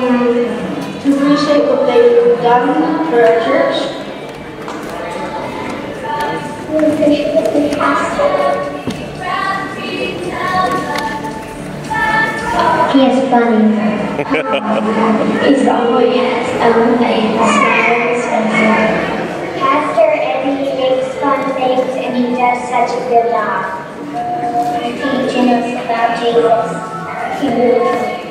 to appreciate what they've done for our church. We appreciate the pastor. He is funny. He's always elevated smiles and Pastor Eddie makes fun things and he does such a good job. Teaching us about Jesus. He really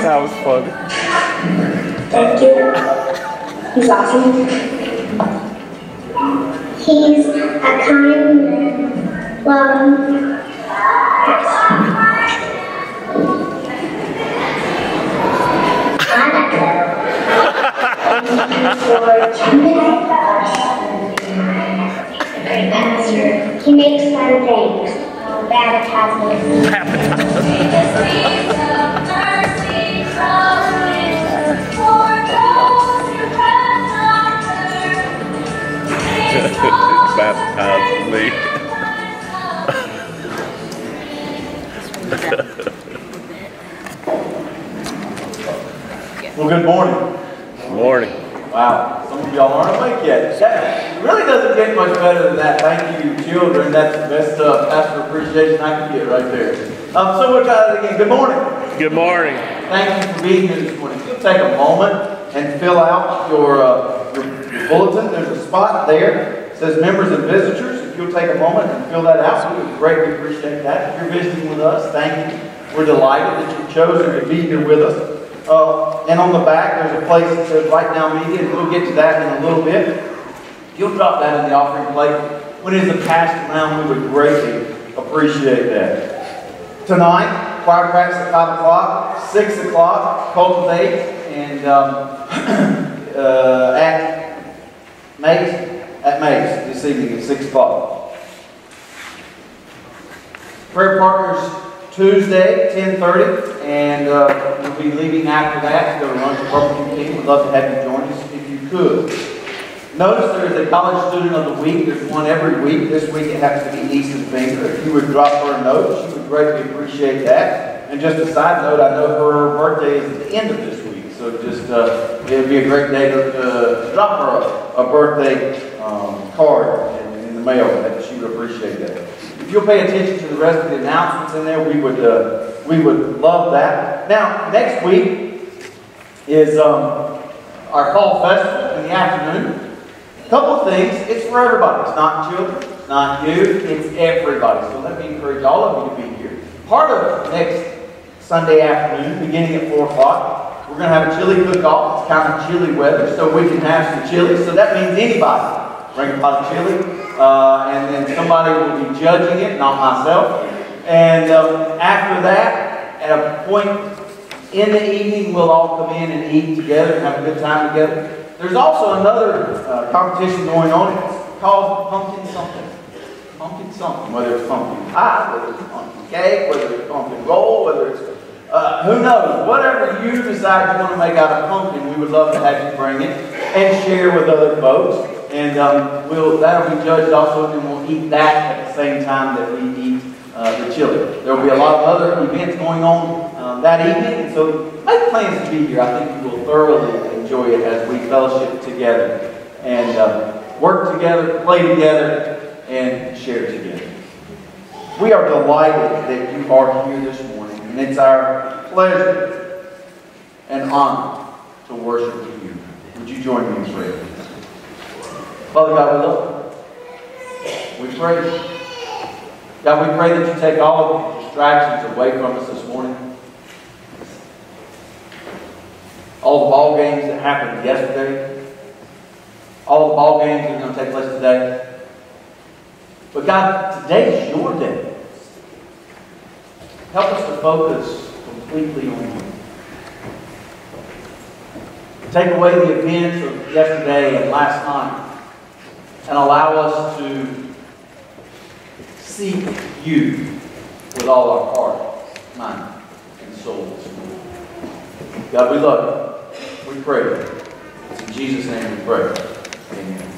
That was funny. Thank you. He's awesome. He's a kind, loving He makes fun things. Bad advertisements. Baptized me. Well, good morning. Good Morning. Wow, some of y'all aren't awake yet. That really doesn't get much better than that. Thank you, children. That's the best uh, pastor appreciation I can get right there. Um, so we'll try that again. Good morning. Good morning. Thank you for being here this morning. If you'll take a moment and fill out your, uh, your, your bulletin, there's a spot there. It says members and visitors. If you'll take a moment and fill that out, we would greatly appreciate that. If you're visiting with us, thank you. We're delighted that you've chosen to be here with us. Uh, and on the back, there's a place that says Right Now Media, and we'll get to that in a little bit. You'll drop that in the offering plate. When it is passed around, we would greatly appreciate that. Tonight, choir practice at 5 o'clock, 6 o'clock, cultivate, and um, uh, at Mays, at Mays this evening at 6 o'clock. Prayer Partners Tuesday, 10.30, and uh, we'll be leaving after that to go to lunch with Barbecue King. We'd love to have you join us if you could. Notice there is a college student of the week. There's one every week. This week it happens to be Easton Finger. If you would drop her a note, she would greatly appreciate that. And just a side note, I know her birthday is at the end of this week, so just uh, it would be a great day to, to drop her a, a birthday um, card in, in the mail. She would appreciate that. If you'll pay attention to the rest of the announcements in there, we would uh, we would love that. Now, next week is um, our fall festival in the afternoon. A couple of things. It's for everybody. It's not children. It's not you. It's everybody. So let me encourage all of you to be here. Part of next Sunday afternoon, beginning at 4 o'clock, we're going to have a chili cook-off. It's kind of chilly weather, so we can have some chili. So that means anybody. Bring a pot of chili, uh, and then somebody will be judging it, not myself. And um, after that, at a point in the evening, we'll all come in and eat together and have a good time together. There's also another uh, competition going on. It's called Pumpkin Something. Pumpkin something, whether it's pumpkin pie, whether it's pumpkin cake, whether it's pumpkin roll, whether it's, uh, who knows, whatever you decide you want to make out of pumpkin, we would love to have you bring it and share with other folks. And um, we'll, that'll be judged also, and we'll eat that at the same time that we eat uh, the chili. There will be a lot of other events going on um, that evening, and so make plans to be here. I think you will thoroughly enjoy it as we fellowship together and um, work together, play together, and share together. We are delighted that you are here this morning, and it's our pleasure and honor to worship you. Would you join me in prayer? Father God, we love you. We pray. God, we pray that you take all of the distractions away from us this morning. All the ball games that happened yesterday, all the ball games that are going to take place today. But God, today is your day. Help us to focus completely on you. Take away the events of yesterday and last night and allow us to seek you with all our heart, mind, and soul. God, we love you. We pray. It's in Jesus' name we pray. Amen.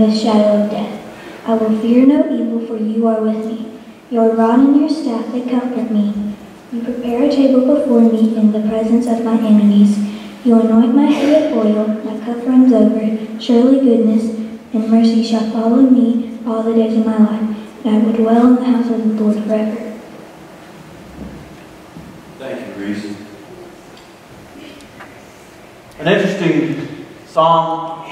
The shadow of death, I will fear no evil, for you are with me. Your rod and your staff, they comfort me. You prepare a table before me in the presence of my enemies. You anoint my head with oil, my cup runs over. Surely goodness and mercy shall follow me all the days of my life, and I will dwell in the house of the Lord forever. Thank you, Reese. An interesting psalm,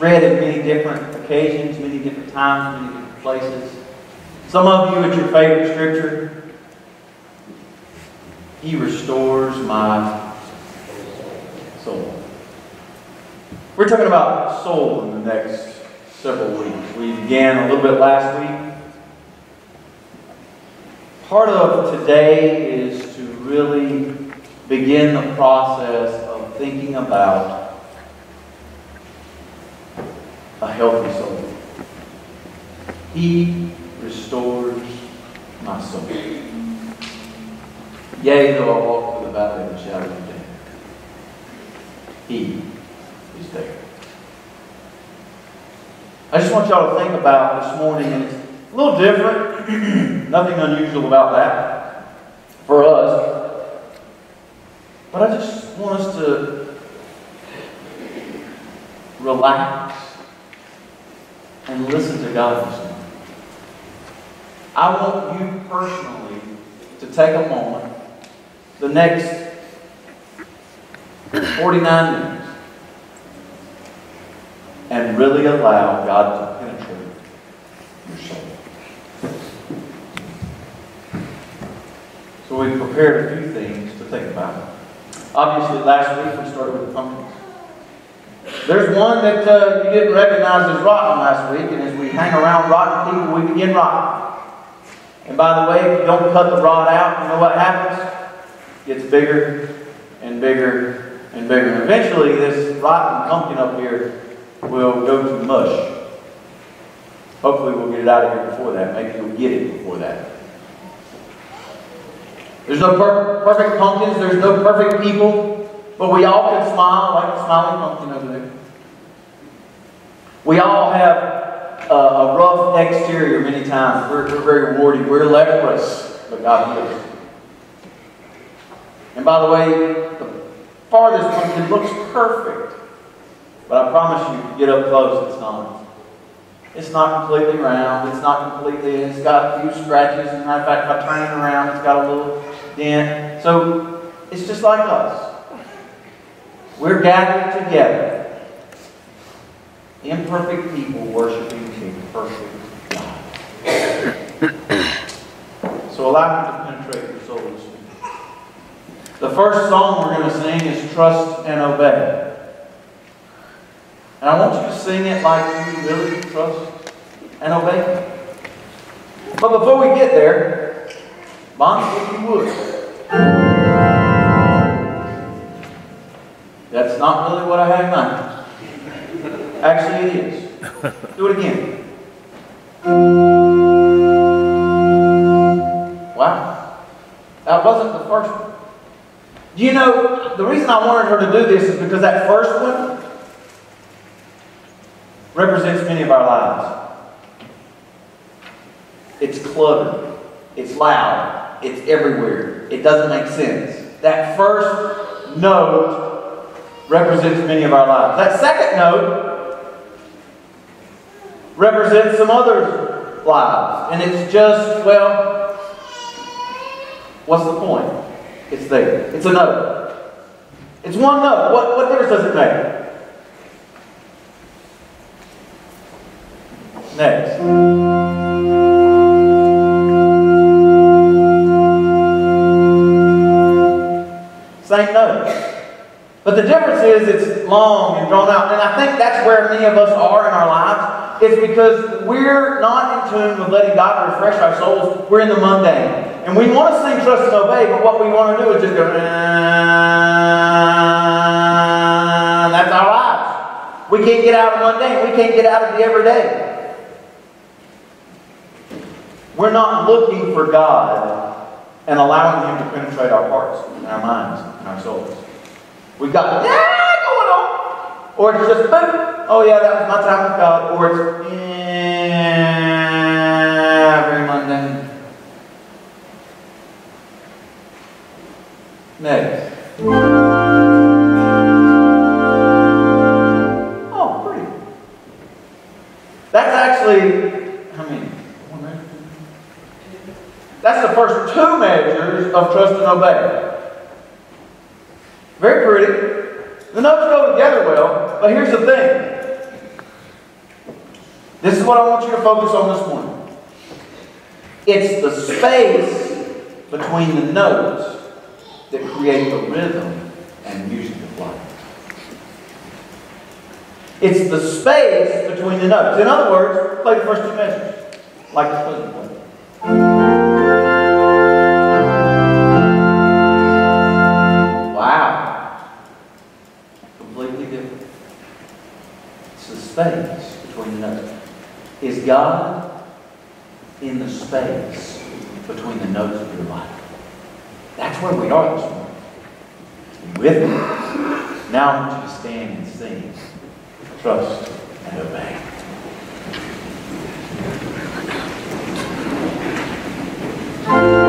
read at many different occasions, many different times, many different places. Some of you, it's your favorite scripture. He restores my soul. We're talking about soul in the next several weeks. We began a little bit last week. Part of today is to really begin the process of thinking about a healthy soul. He restores my soul. Yea, though I walk through the valley of the shadow of death, He is there. I just want y'all to think about this morning, and it's a little different, nothing unusual about that for us. But I just want us to relax and listen to God. I want you personally to take a moment, the next 49 minutes, and really allow God to penetrate your soul. So we've prepared a few things to think about. Obviously, last week we started with pumpkins. There's one that uh, you didn't recognize as rotten last week, and as we hang around rotten people, we begin rotten. And by the way, if you don't cut the rod out, you know what happens? It gets bigger and bigger and bigger. And eventually, this rotten pumpkin up here will go to mush. Hopefully we'll get it out of here before that. Maybe you'll get it before that. There's no per- perfect pumpkins, there's no perfect people, but we all can smile like the smiling pumpkin over there. We all have uh, a rough exterior many times. We're, we're very warty. We're leprous, but God heals. And by the way, the farthest pumpkin looks perfect. But I promise you, you get up close, it's not. It's not completely round. It's not completely, it's got a few scratches. As a matter of fact, if I turn it around, it's got a little dent. So it's just like us. We're gathered together. Imperfect people worshiping a perfect God. So allow Him to penetrate your soul this week. The first song we're going to sing is Trust and Obey. And I want you to sing it like you really trust and obey. But before we get there, Bonnie, if you would. That's not really what I had in mind. Actually, it is. Do it again. Wow. That wasn't the first one. You know, the reason I wanted her to do this is because that first one represents many of our lives. It's cluttered. It's loud. It's everywhere. It doesn't make sense. That first note represents many of our lives. That second note represents some other lives. And it's just, well, what's the point? It's there. It's a note. It's one note. What, what difference does it make? Next. Same note. But the difference is it's long and drawn out. And I think that's where many of us are in our lives. It's because we're not in tune with letting God refresh our souls. We're in the mundane. And we want to sing trust and obey, but what we want to do is just go, that's our lives. We can't get out of mundane. We can't get out of the everyday. We're not looking for God and allowing Him to penetrate our hearts our minds and our souls. We've got, yeah. Or it's just, oh yeah, that was my time with Or it's, yeah, very mundane. Next. Oh, pretty. That's actually, how many? That's the first two measures of trust and obey. Very pretty. The notes go together well, but here's the thing. This is what I want you to focus on this morning. It's the space between the notes that create the rhythm and music of life. It's the space between the notes. In other words, play the first two measures, like the supposed space between the notes. Is God in the space between the notes of your life? That's where we are this morning. You with me? Now I want you to stand and sing. Trust and obey. Thank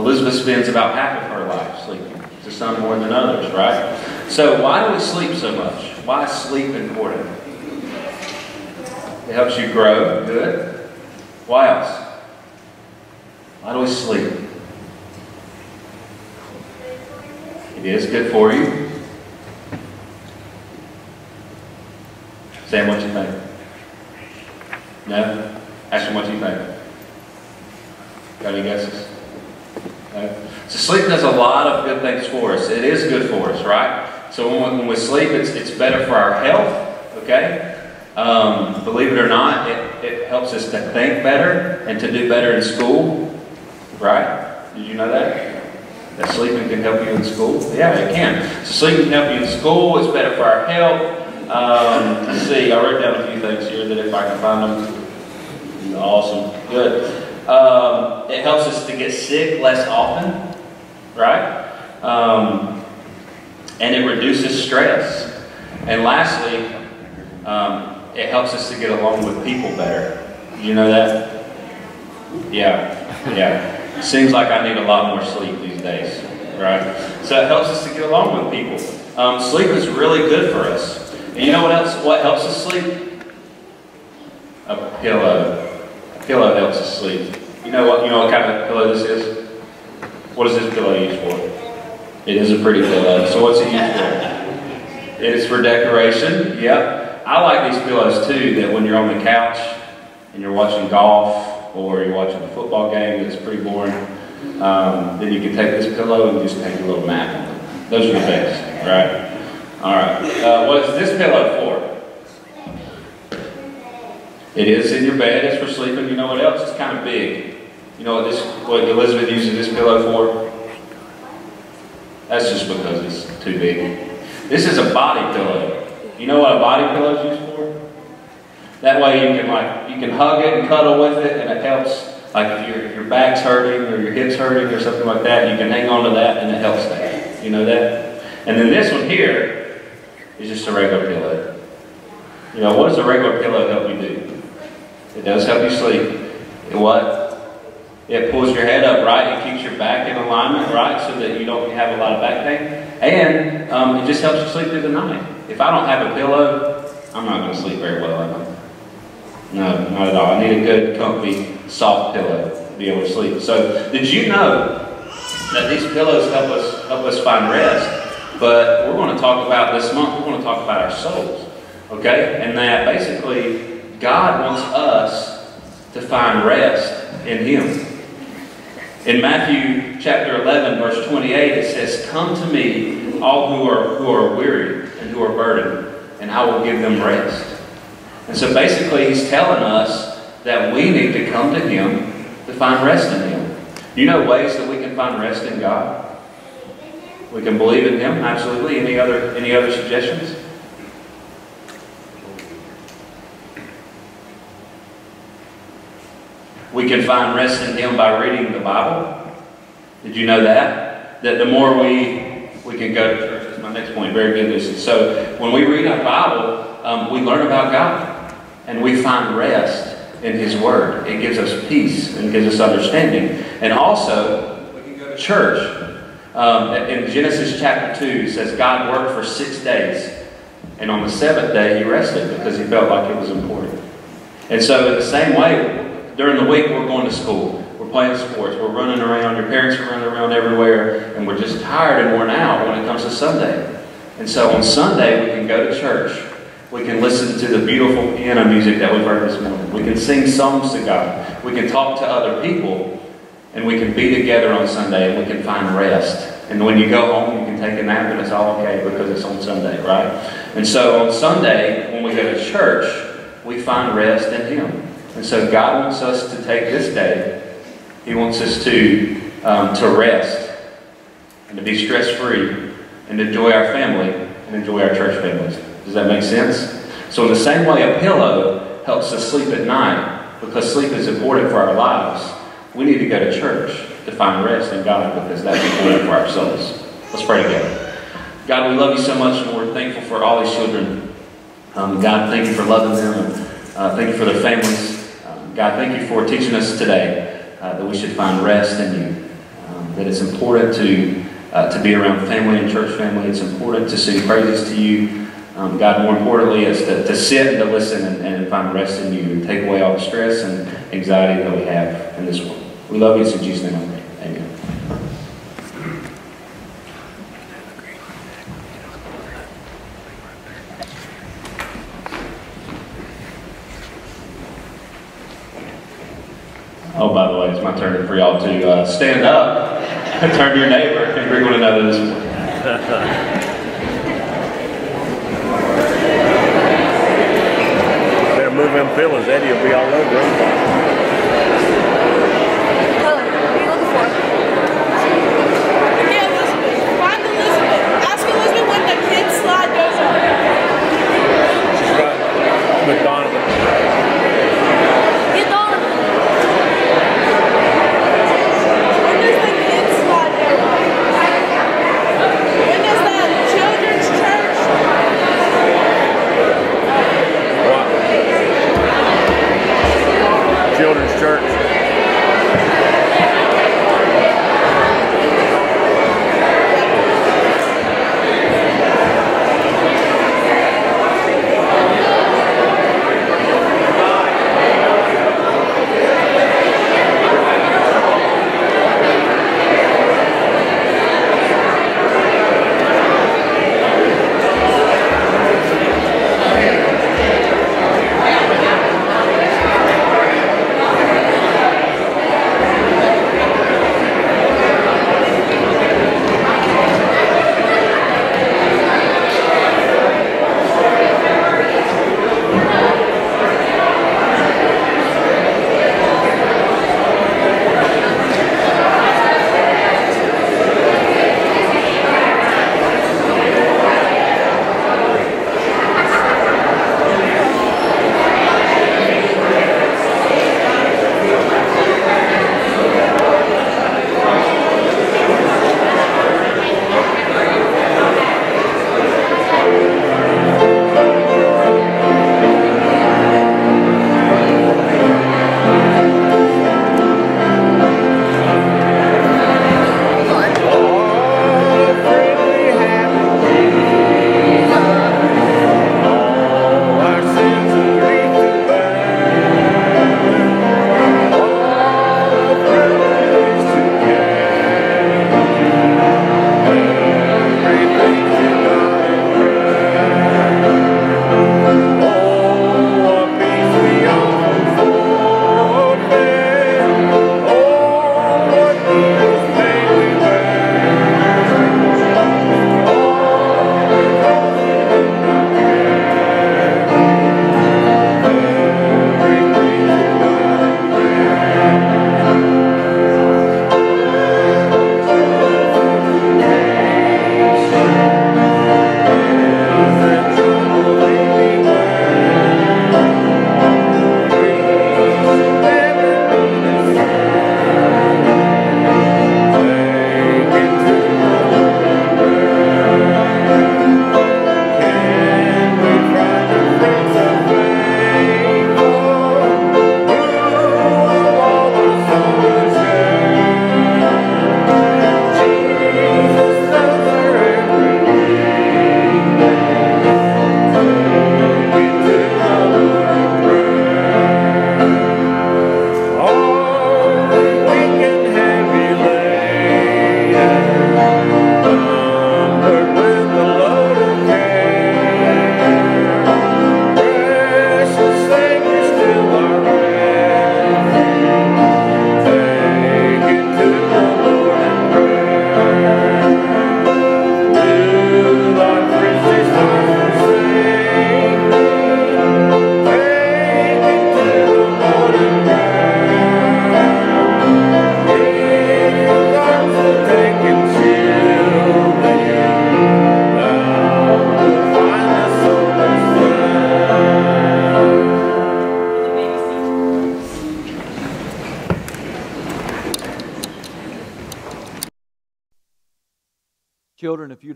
Elizabeth spends about half of her life sleeping. To some more than others, right? So why do we sleep so much? Why is sleep important? It helps you grow. Good. Why else? Why do we sleep? It is good for you. Sam, what you think? No? Ask him what you think. Got any guesses? So sleep does a lot of good things for us. It is good for us, right? So when we, when we sleep, it's, it's better for our health, okay? Um, believe it or not, it, it helps us to think better and to do better in school, right? Did you know that? That sleeping can help you in school? Yeah, it can. So sleeping can help you in school. It's better for our health. Um, let's see, I wrote down a few things here that if I can find them. Awesome. Good. Um, it helps us to get sick less often, right? Um, and it reduces stress. And lastly, um, it helps us to get along with people better. You know that? Yeah, yeah. Seems like I need a lot more sleep these days, right? So it helps us to get along with people. Um, sleep is really good for us. And you know what else? What helps us sleep? A pillow. Pillow helps us sleep. You know what? You know what kind of pillow this is? What is this pillow used for? It is a pretty pillow. So what's it used for? It is for decoration. Yep. I like these pillows too. That when you're on the couch and you're watching golf or you're watching a football game that's pretty boring, um, then you can take this pillow and just take a little nap on it. Those are the best, right? All right. Uh, what is this pillow for? It is in your bed. It's for sleeping. You know what else? It's kind of big. You know what this? What Elizabeth uses this pillow for? That's just because it's too big. This is a body pillow. You know what a body pillow is used for? That way you can like you can hug it and cuddle with it, and it helps. Like if your your back's hurting or your hips hurting or something like that, you can hang on to that, and it helps that. You know that. And then this one here is just a regular pillow. You know what does a regular pillow help you do? It does help you sleep. It what? It pulls your head up right. It keeps your back in alignment, right, so that you don't have a lot of back pain. And um, it just helps you sleep through the night. If I don't have a pillow, I'm not going to sleep very well at night. No, not at all. I need a good, comfy, soft pillow to be able to sleep. So, did you know that these pillows help us help us find rest? But we're going to talk about this month. We're going to talk about our souls, okay? And that basically God wants us to find rest in Him. In Matthew chapter 11, verse 28, it says, Come to me, all who are, who are weary and who are burdened, and I will give them rest. And so basically, he's telling us that we need to come to him to find rest in him. You know ways that we can find rest in God? We can believe in him, absolutely. Any other, any other suggestions? We can find rest in Him by reading the Bible. Did you know that? That the more we we can go to church. That's my next point. Very good, Lucy. So when we read our Bible, um, we learn about God, and we find rest in His Word. It gives us peace and gives us understanding. And also, we can go to church, Um, in Genesis chapter 2, it says God worked for six days, and on the seventh day he rested because he felt like it was important. And so, in the same way, during the week we're going to school, we're playing sports, we're running around, your parents are running around everywhere, and we're just tired and worn out when it comes to Sunday. And so on Sunday, we can go to church. We can listen to the beautiful piano music that we've heard this morning. We can sing songs to God. We can talk to other people. And we can be together on Sunday and we can find rest. And when you go home, you can take a nap and it's all okay because it's on Sunday, right? And so on Sunday, when we go to church, we find rest in Him. And so God wants us to take this day. He wants us to, um, to rest and to be stress-free and to enjoy our family and enjoy our church families. Does that make sense? So in the same way, a pillow helps us sleep at night because sleep is important for our lives. We need to go to church to find rest in God because that's important for our souls. Let's pray together. God, we love you so much and we're thankful for all these children. Um, God, thank you for loving them. Uh, thank you for their families. God, thank you for teaching us today uh, that we should find rest in you. Um, that it's important to, uh, to be around family and church family. It's important to sing praises to you. Um, God, more importantly, is to, to sit and to listen and, and find rest in you and take away all the stress and anxiety that we have in this world. We love you. in Jesus' name I pray. Amen. It's my turn for y'all to uh, stand up, and turn to your neighbor, and greet one another this morning. move them feelings, Eddie will be all over church.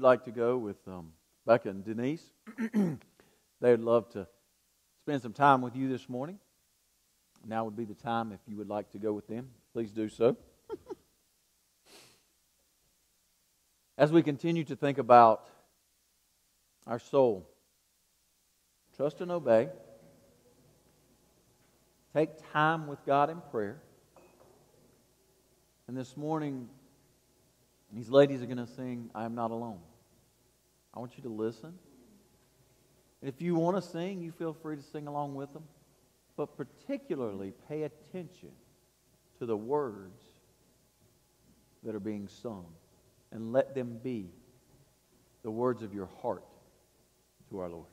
Like to go with um, Becca and Denise, they would love to spend some time with you this morning. Now would be the time if you would like to go with them. Please do so. As we continue to think about our soul, trust and obey. Take time with God in prayer. And this morning, these ladies are going to sing, I Am Not Alone. I want you to listen. If you want to sing, you feel free to sing along with them. But particularly, pay attention to the words that are being sung and let them be the words of your heart to our Lord.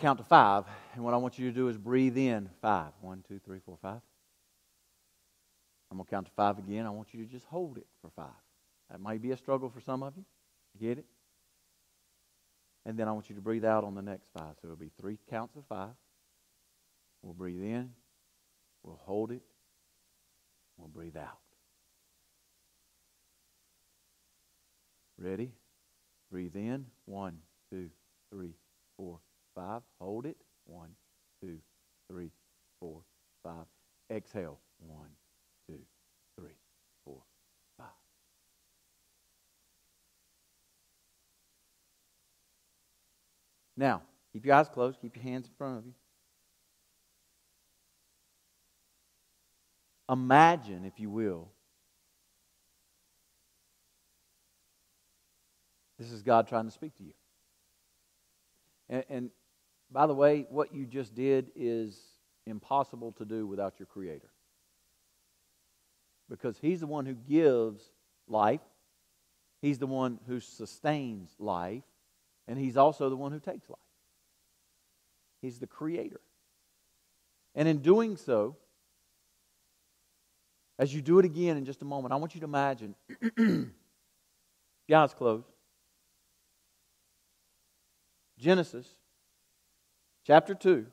Count to five. And what I want you to do is breathe in five. One, two, three, four, five. I'm going to count to five again. I want you to just hold it for five. That might be a struggle for some of you. Get it? And then I want you to breathe out on the next five. So it'll be three counts of five. We'll breathe in. We'll hold it. We'll breathe out. Ready? Breathe in. One, two, three, five. Hold it. One, two, three, four, five. Exhale. One, two, three, four, five. Now, keep your eyes closed. Keep your hands in front of you. Imagine, if you will, this is God trying to speak to you. And, and, by the way, what you just did is impossible to do without your Creator. Because He's the one who gives life, He's the one who sustains life, and He's also the one who takes life. He's the Creator. And in doing so, as you do it again in just a moment, I want you to imagine, your eyes closed. Genesis chapter 2.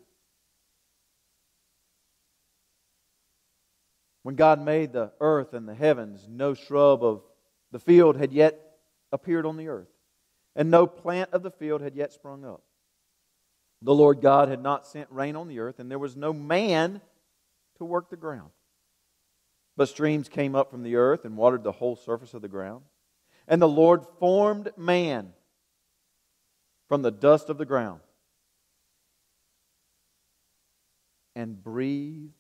When God made the earth and the heavens, no shrub of the field had yet appeared on the earth, and no plant of the field had yet sprung up. The Lord God had not sent rain on the earth, and there was no man to work the ground. But streams came up from the earth and watered the whole surface of the ground. And the Lord formed man from the dust of the ground and breathed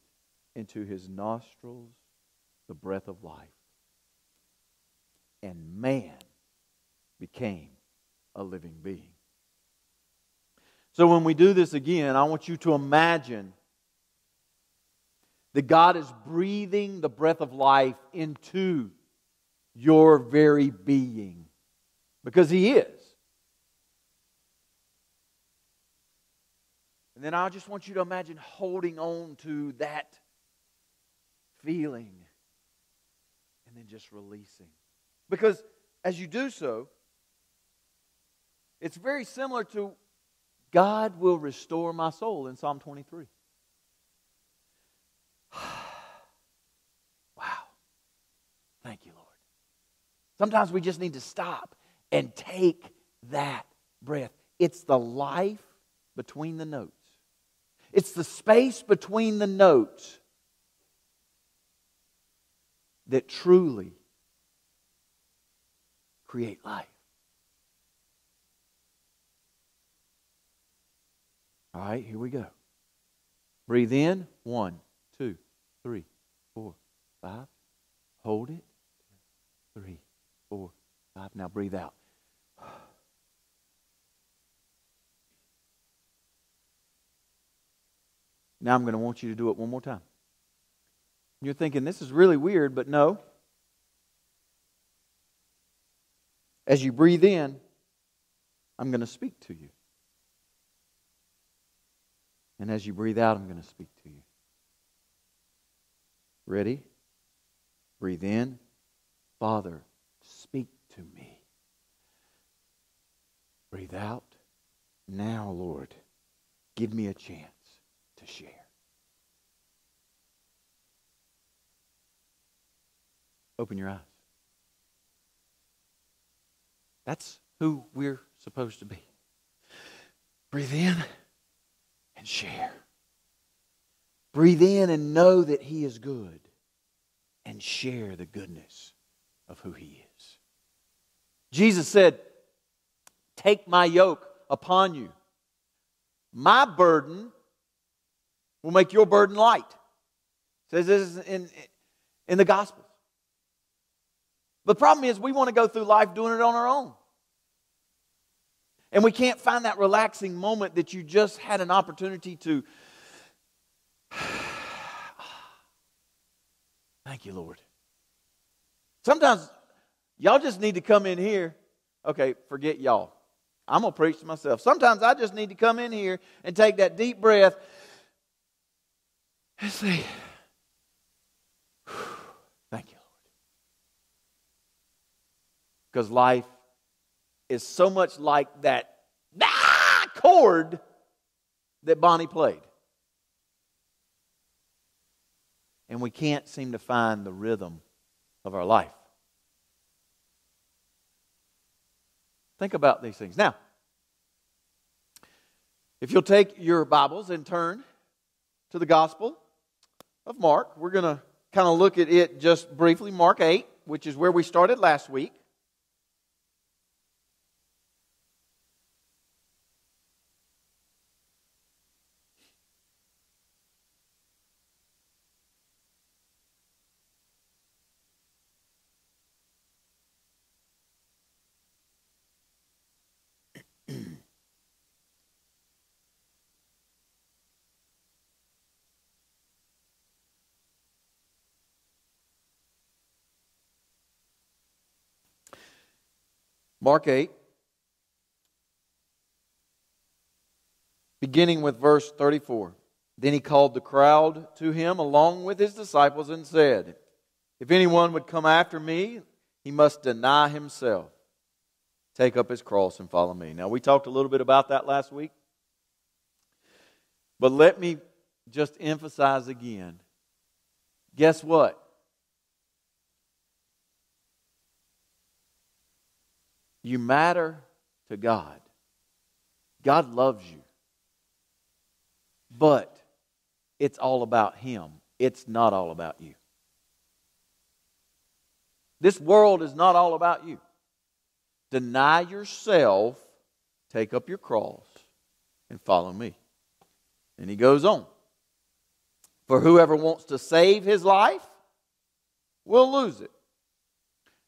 into his nostrils the breath of life. And man became a living being. So when we do this again, I want you to imagine that God is breathing the breath of life into your very being because He is. And then I just want you to imagine holding on to that feeling and then just releasing. Because as you do so, it's very similar to God will restore my soul in Psalm 23. wow. Thank you, Lord. Sometimes we just need to stop and take that breath. It's the life between the notes. It's the space between the notes that truly create life. All right, here we go. Breathe in. One, two, three, four, five. Hold it. Three, four, five. Now breathe out. Now I'm going to want you to do it one more time. You're thinking, this is really weird, but no. As you breathe in, I'm going to speak to you. And as you breathe out, I'm going to speak to you. Ready? Breathe in. Father, speak to me. Breathe out. Now, Lord, give me a chance share. Open your eyes. That's who we're supposed to be. Breathe in and share. Breathe in and know that He is good and share the goodness of who He is. Jesus said, Take my yoke upon you. My burden will make your burden light. says this in, in the Gospels. The problem is we want to go through life doing it on our own. And we can't find that relaxing moment that you just had an opportunity to. Thank you, Lord. Sometimes y'all just need to come in here. Okay, forget y'all. I'm going to preach to myself. Sometimes I just need to come in here and take that deep breath and say, Thank you, Lord. Because life is so much like that chord that Bonnie played. And we can't seem to find the rhythm of our life. Think about these things. Now, if you'll take your Bibles and turn to the Gospel of Mark, we're going to kind of look at it just briefly. Mark 8, which is where we started last week. Mark 8, beginning with verse 34. Then he called the crowd to him along with his disciples and said, If anyone would come after me, he must deny himself, take up his cross, and follow me. Now, we talked a little bit about that last week. But let me just emphasize again guess what? You matter to God. God loves you. But it's all about Him, it's not all about you. This world is not all about you. Deny yourself, take up your cross, and follow me. And he goes on. For whoever wants to save his life will lose it.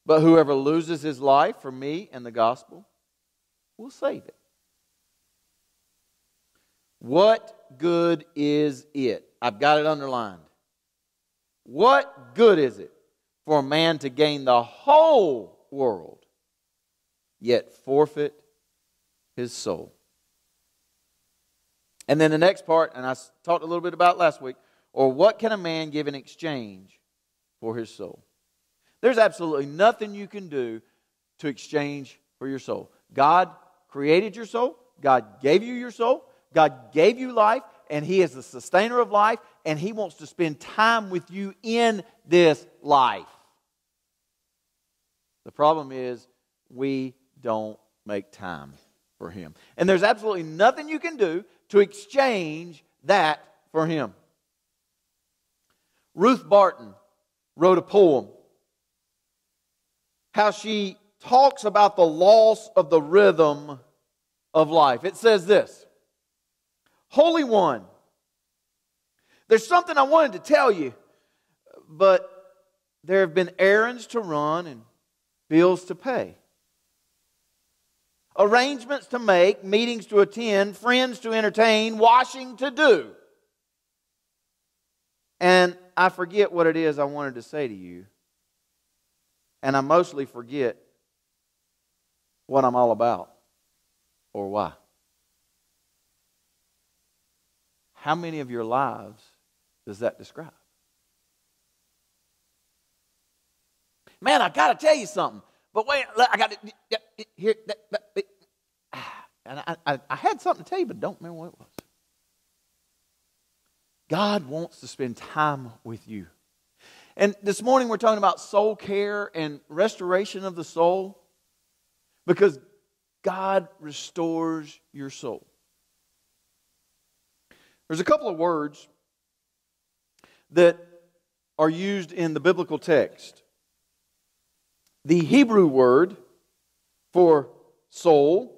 But whoever loses his life for me and the gospel will save it. What good is it? I've got it underlined. What good is it for a man to gain the whole world, yet forfeit his soul? And then the next part, and I talked a little bit about last week, or what can a man give in exchange for his soul? There's absolutely nothing you can do to exchange for your soul. God created your soul, God gave you your soul, God gave you life, and He is the sustainer of life, and He wants to spend time with you in this life. The problem is, we don't make time for Him. And there's absolutely nothing you can do to exchange that for Him. Ruth Barton wrote a poem how she talks about the loss of the rhythm of life. It says this Holy One, there's something I wanted to tell you, but there have been errands to run and bills to pay, arrangements to make, meetings to attend, friends to entertain, washing to do. And I forget what it is I wanted to say to you. And I mostly forget what I'm all about or why. How many of your lives does that describe? Man, I got to tell you something. But wait, I got to here. And I, I, I had something to tell you, but don't remember what it was. God wants to spend time with you. And this morning we're talking about soul care and restoration of the soul because God restores your soul. There's a couple of words that are used in the biblical text. The Hebrew word for soul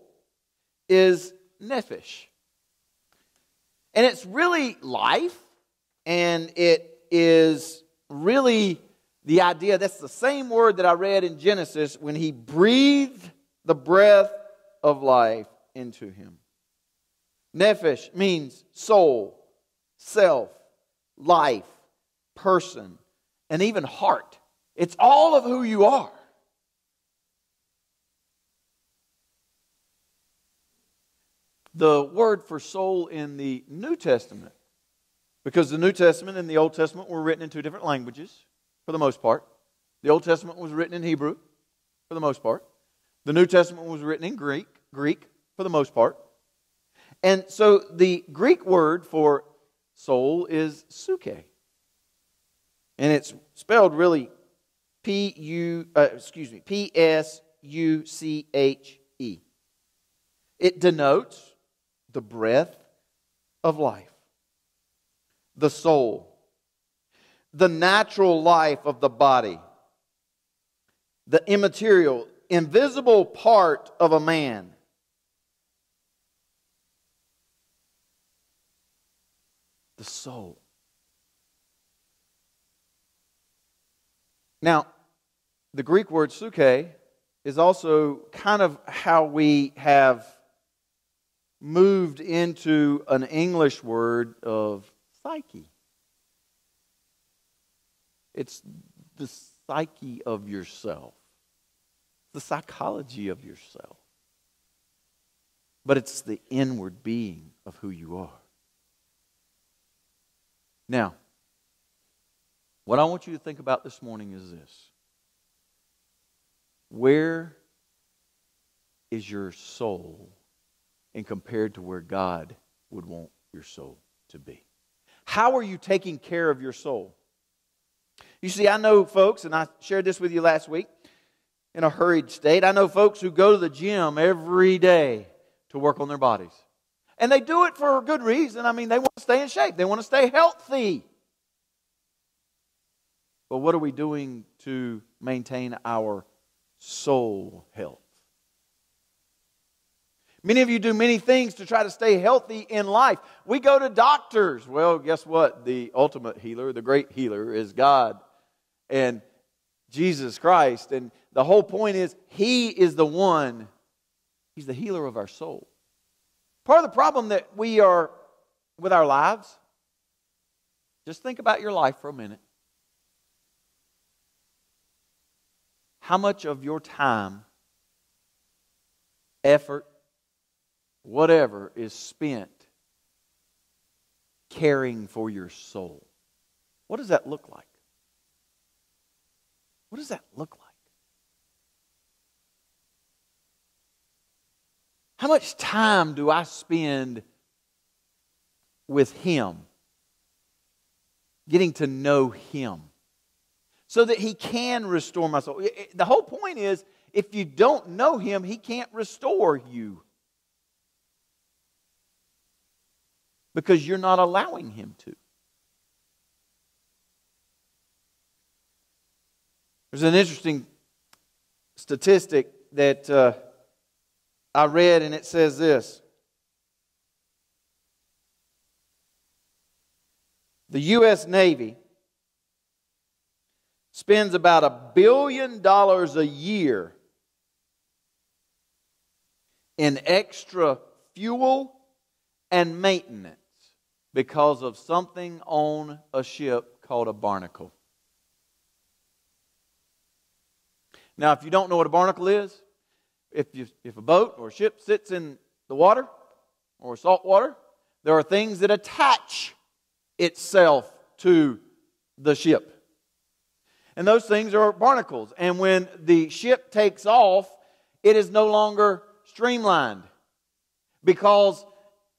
is nephesh. And it's really life, and it is really the idea that's the same word that I read in Genesis when he breathed the breath of life into him. Nephesh means soul, self, life, person, and even heart. It's all of who you are. The word for soul in the New Testament, because the New Testament and the Old Testament were written in two different languages for the most part. The Old Testament was written in Hebrew for the most part. The New Testament was written in Greek, Greek for the most part. And so the Greek word for soul is suke. And it's spelled really P U uh, excuse me, P S U C H E. It denotes the breath of life, the soul, the natural life of the body, the immaterial, invisible part of a man. The soul. Now, the Greek word suke is also kind of how we have moved into an English word of psyche. It's the psyche of yourself, the psychology of yourself. But it's the inward being of who you are. Now, what I want you to think about this morning is this Where is your soul and compared to where God would want your soul to be? How are you taking care of your soul? You see, I know folks, and I shared this with you last week in a hurried state. I know folks who go to the gym every day to work on their bodies. And they do it for a good reason. I mean, they want to stay in shape, they want to stay healthy. But what are we doing to maintain our soul health? Many of you do many things to try to stay healthy in life. We go to doctors. Well, guess what? The ultimate healer, the great healer, is God and Jesus Christ. And the whole point is, He is the one, He's the healer of our soul. Part of the problem that we are with our lives, just think about your life for a minute. How much of your time, effort, whatever is spent caring for your soul. What does that look like? What does that look like? How much time do I spend with Him? Getting to know Him so that He can restore my soul. The whole point is if you don't know Him, He can't restore you. Because you're not allowing Him to. There's an interesting statistic that uh, I read, and it says this The U.S. Navy spends about a billion dollars a year in extra fuel and maintenance because of something on a ship called a barnacle. Now, if you don't know what a barnacle is, if, you, if a boat or a ship sits in the water or salt water, there are things that attach itself to the ship. And those things are barnacles. And when the ship takes off, it is no longer streamlined because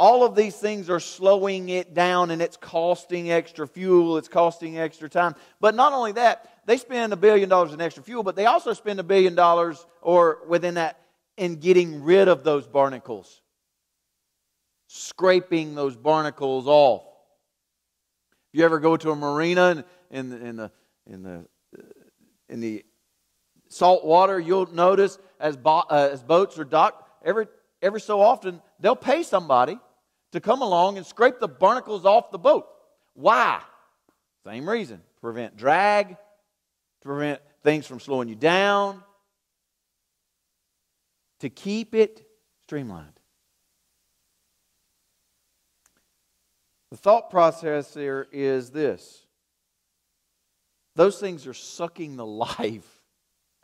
all of these things are slowing it down and it's costing extra fuel, it's costing extra time. But not only that, they spend a billion dollars in extra fuel, but they also spend a billion dollars or within that in getting rid of those barnacles, scraping those barnacles off. If you ever go to a marina in the, in the, in the, in the salt water, you'll notice as, bo- uh, as boats are docked, every, every so often they'll pay somebody to come along and scrape the barnacles off the boat. Why? Same reason. Prevent drag, to prevent things from slowing you down, to keep it streamlined. The thought process here is this those things are sucking the life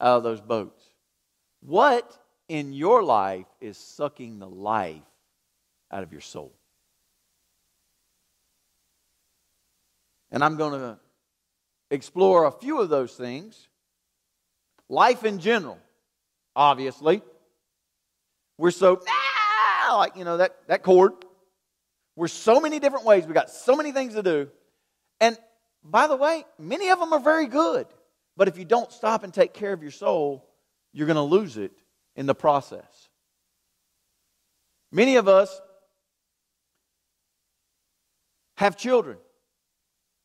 out of those boats. What in your life is sucking the life out of your soul? And I'm going to explore a few of those things. Life in general, obviously. We're so, ah, like, you know, that, that chord. We're so many different ways. We got so many things to do. And by the way, many of them are very good. But if you don't stop and take care of your soul, you're going to lose it in the process. Many of us have children.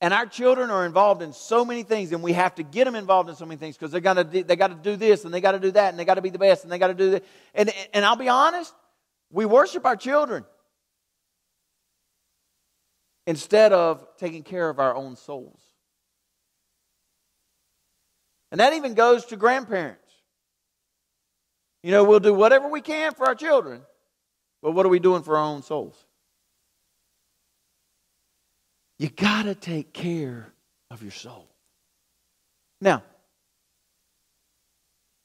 And our children are involved in so many things, and we have to get them involved in so many things because they got to they got to do this and they got to do that and they got to be the best and they got to do that. And and I'll be honest, we worship our children instead of taking care of our own souls. And that even goes to grandparents. You know, we'll do whatever we can for our children, but what are we doing for our own souls? You got to take care of your soul. Now,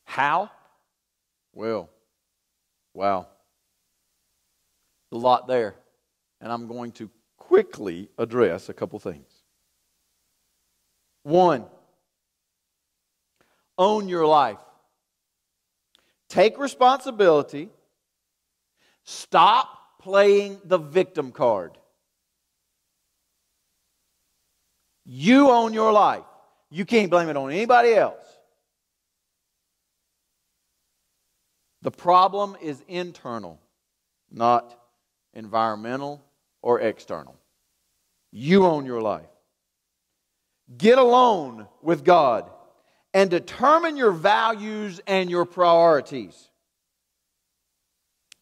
how? Well, wow. A lot there. And I'm going to quickly address a couple things. One, own your life. Take responsibility. Stop playing the victim card. You own your life. You can't blame it on anybody else. The problem is internal, not environmental or external. You own your life. Get alone with God and determine your values and your priorities.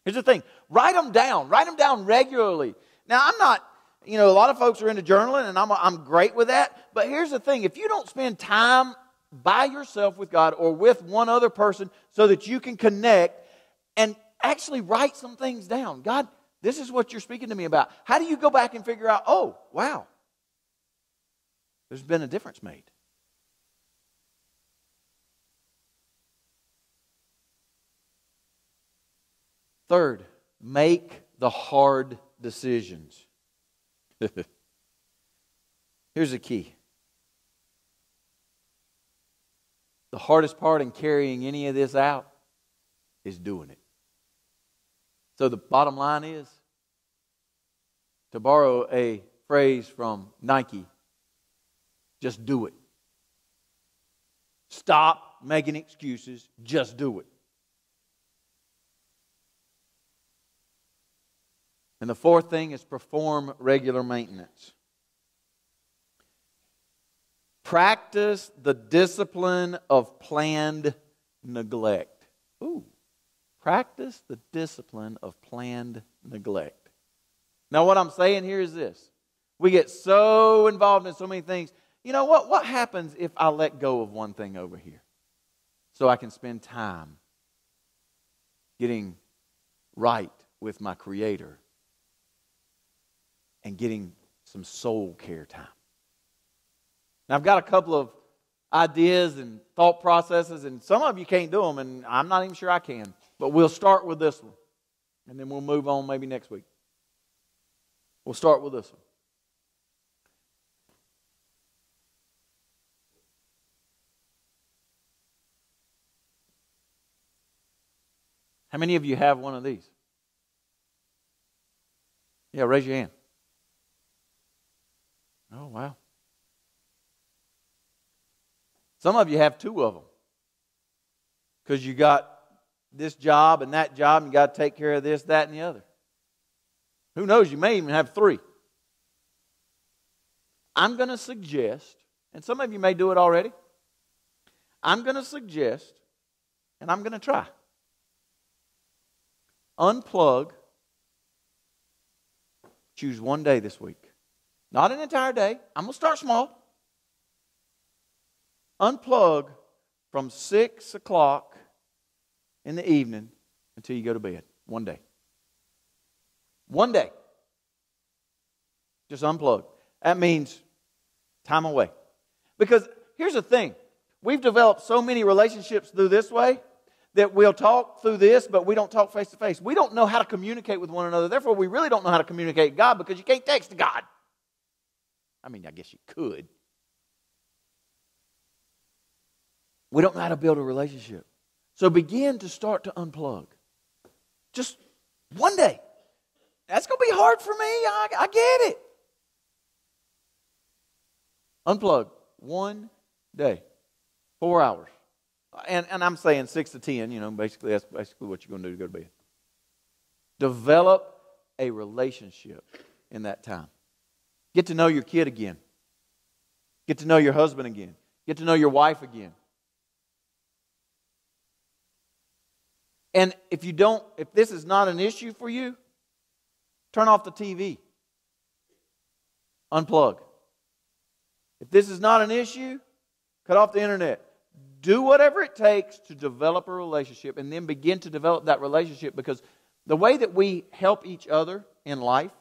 Here's the thing write them down, write them down regularly. Now, I'm not, you know, a lot of folks are into journaling, and I'm, I'm great with that. But here's the thing if you don't spend time by yourself with God or with one other person so that you can connect and actually write some things down, God, this is what you're speaking to me about. How do you go back and figure out, oh, wow, there's been a difference made? Third, make the hard decisions. Here's the key the hardest part in carrying any of this out is doing it. So the bottom line is to borrow a phrase from Nike, just do it. Stop making excuses, just do it. And the fourth thing is perform regular maintenance. Practice the discipline of planned neglect. Ooh. Practice the discipline of planned neglect. Now, what I'm saying here is this we get so involved in so many things. You know what? What happens if I let go of one thing over here so I can spend time getting right with my Creator and getting some soul care time? Now, I've got a couple of ideas and thought processes, and some of you can't do them, and I'm not even sure I can. But we'll start with this one, and then we'll move on maybe next week. We'll start with this one. How many of you have one of these? Yeah, raise your hand. Oh, wow. Some of you have two of them because you got this job and that job, and you got to take care of this, that, and the other. Who knows? You may even have three. I'm going to suggest, and some of you may do it already. I'm going to suggest, and I'm going to try. Unplug. Choose one day this week. Not an entire day. I'm going to start small. unplug from 6 o'clock in the evening until you go to bed. One day. One day. Just unplug. That means time away. Because here's the thing we've developed so many relationships through this way that we'll talk through this, but we don't talk face to face. We don't know how to communicate with one another. Therefore, we really don't know how to communicate God because you can't text to God. I mean, I guess you could. We don't know how to build a relationship. So begin to start to unplug. Just one day. That's going to be hard for me. I, I get it. Unplug one day, four hours. And, and I'm saying six to ten, you know, basically that's basically what you're going to do to go to bed. Develop a relationship in that time. Get to know your kid again. Get to know your husband again. Get to know your wife again. And if you don't, if this is not an issue for you, turn off the TV. Unplug. If this is not an issue, cut off the internet. Do whatever it takes to develop a relationship and then begin to develop that relationship because the way that we help each other in life,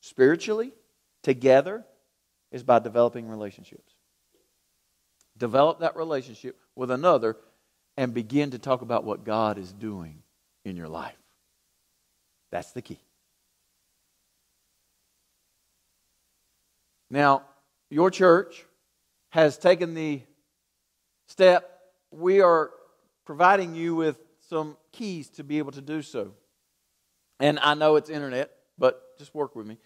spiritually, together, is by developing relationships. Develop that relationship with another and begin to talk about what God is doing in your life. That's the key. Now, your church has taken the step, we are providing you with some keys to be able to do so. And I know it's internet, but just work with me.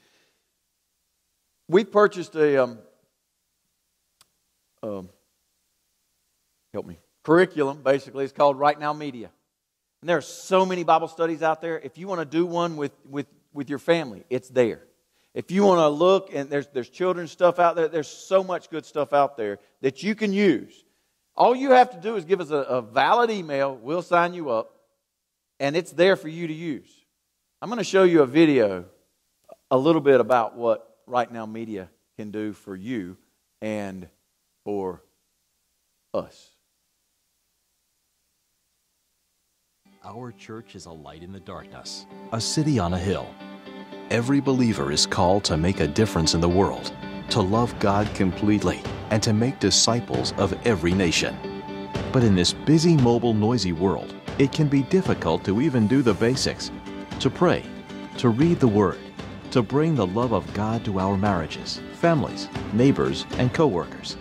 We purchased a, um, um, help me, curriculum, basically. It's called Right Now Media. And there are so many Bible studies out there. If you want to do one with, with, with your family, it's there. If you want to look, and there's, there's children's stuff out there, there's so much good stuff out there that you can use. All you have to do is give us a, a valid email, we'll sign you up, and it's there for you to use. I'm going to show you a video, a little bit about what Right Now Media can do for you and for us. Our church is a light in the darkness, a city on a hill. Every believer is called to make a difference in the world, to love God completely, and to make disciples of every nation. But in this busy, mobile, noisy world, it can be difficult to even do the basics to pray, to read the Word, to bring the love of God to our marriages, families, neighbors, and coworkers.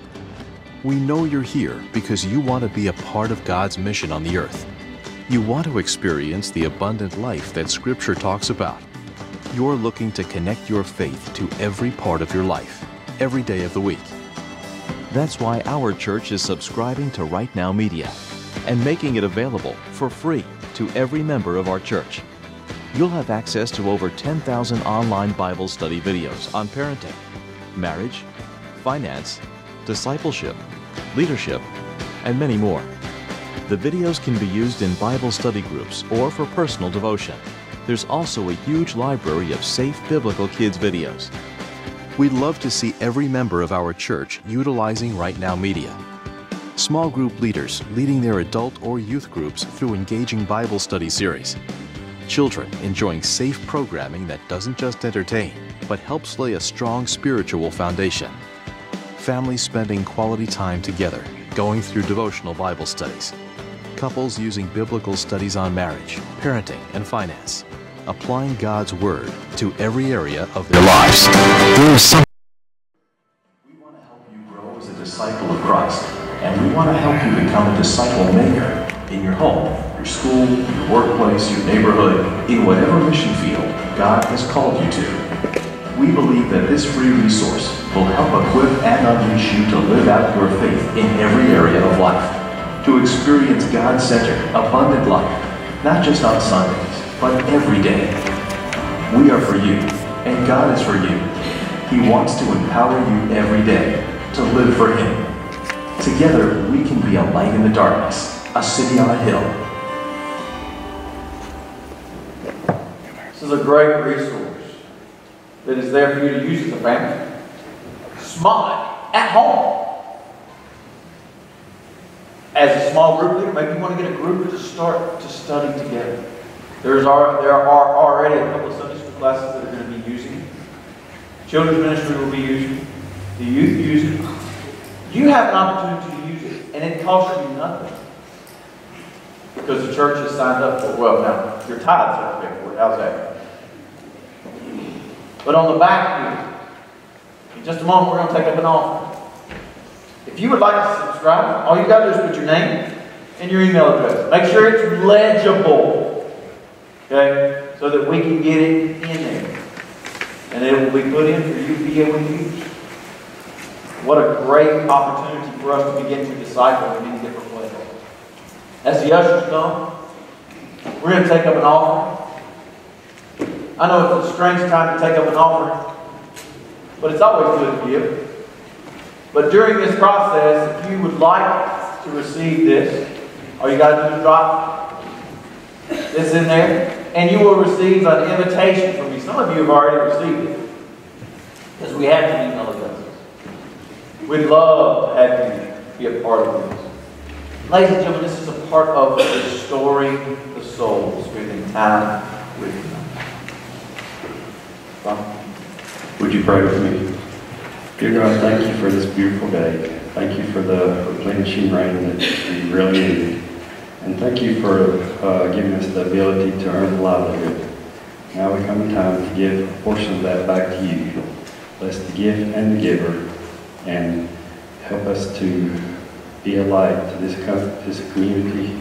We know you're here because you want to be a part of God's mission on the earth. You want to experience the abundant life that Scripture talks about. You're looking to connect your faith to every part of your life, every day of the week. That's why our church is subscribing to Right Now Media and making it available for free to every member of our church. You'll have access to over 10,000 online Bible study videos on parenting, marriage, finance, discipleship, leadership, and many more. The videos can be used in Bible study groups or for personal devotion. There's also a huge library of safe biblical kids videos. We'd love to see every member of our church utilizing Right Now Media. Small group leaders leading their adult or youth groups through engaging Bible study series. Children enjoying safe programming that doesn't just entertain, but helps lay a strong spiritual foundation. Families spending quality time together, going through devotional Bible studies. Couples using biblical studies on marriage, parenting, and finance. Applying God's Word to every area of their lives. There is some We want to help you grow as a disciple of Christ, and we want to help you become a disciple maker in your home, your school, your workplace, your neighborhood, in whatever mission field God has called you to. We believe that this free resource will help equip and unleash you to live out your faith in every area of life, to experience God-centered, abundant life, not just on Sundays, but every day. We are for you, and God is for you. He wants to empower you every day to live for Him. Together, we can be a light in the darkness, a city on a hill. A great resource that is there for you to use as a family. Smart, at home. as a small group leader, maybe you want to get a group to start to study together. There's are, there are already a couple of Sunday school classes that are going to be using it. Children's ministry will be using it. The youth use it. You have an opportunity to use it, and it costs you nothing. Because the church has signed up for. Well, now, your tithes are paid for it. How's that? But on the back here, in just a moment, we're going to take up an offering. If you would like to subscribe, all you got to do is put your name and your email address. Make sure it's legible, okay, so that we can get it in there. And it will be put in for you to be able to use. What a great opportunity for us to begin to disciple in many different ways. As the ushers come, we're going to take up an offering. I know it's a strange time to take up an offering, but it's always good to give. But during this process, if you would like to receive this, all you got to do is drop this in there, and you will receive an invitation from me. Some of you have already received it, because we have to email addresses. We'd love to have you be a part of this. Ladies and gentlemen, this is a part of restoring the soul, spending time with you. Would you pray with me? Dear God, thank you for this beautiful day. Thank you for the replenishing rain that we really need. And thank you for uh, giving us the ability to earn a livelihood. Now we come in time to give a portion of that back to you. Bless the gift and the giver, and help us to be a light to this, this community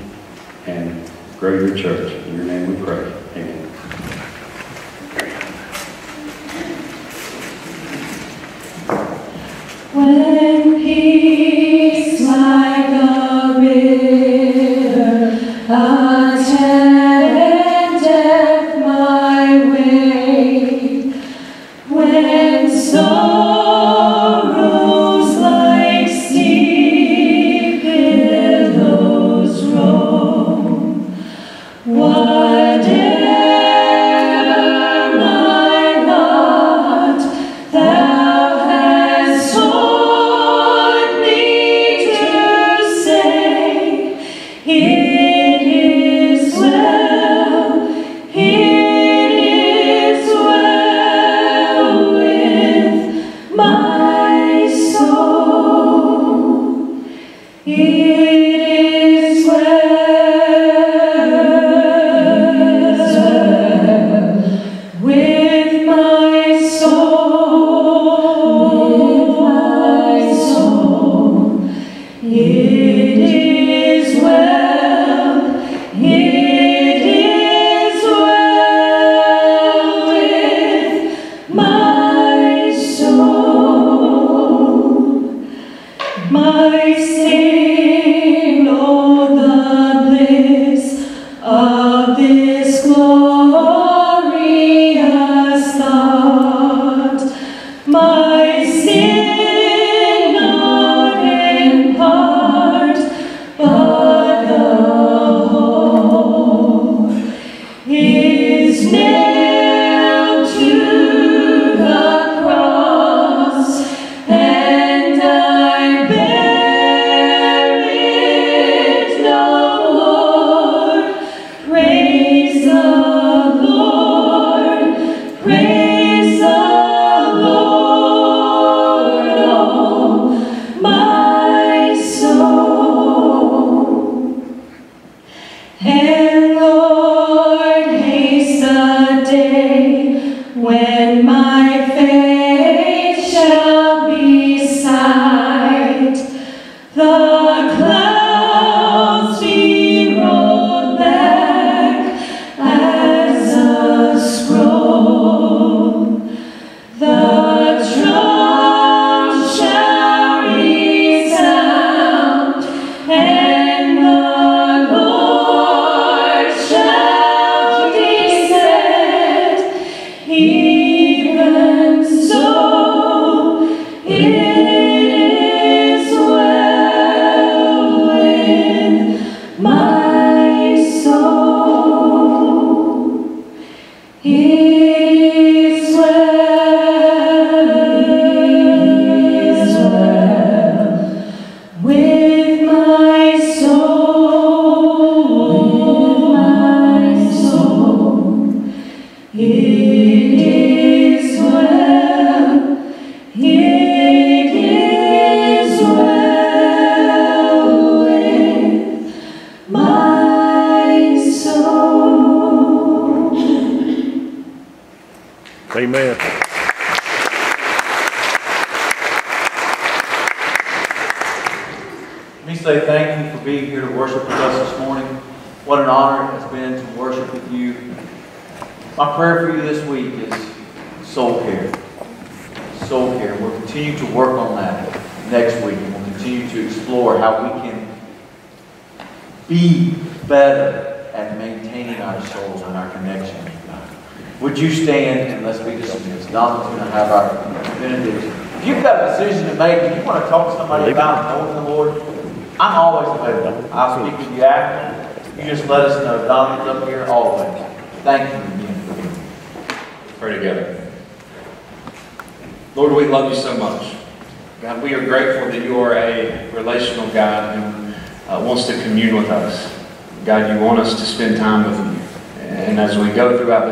and grow your church. In your name we pray. Amen.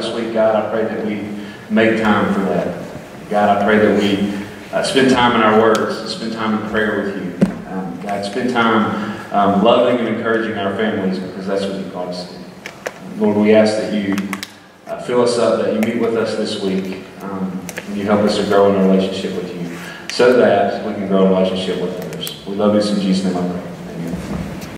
This week, God, I pray that we make time for that. God, I pray that we uh, spend time in our words, spend time in prayer with you. Um, God, spend time um, loving and encouraging our families because that's what you call us to. Lord, we ask that you uh, fill us up, that you meet with us this week, um, and you help us to grow in our relationship with you so that we can grow in a relationship with others. We love you in Jesus' name, I pray.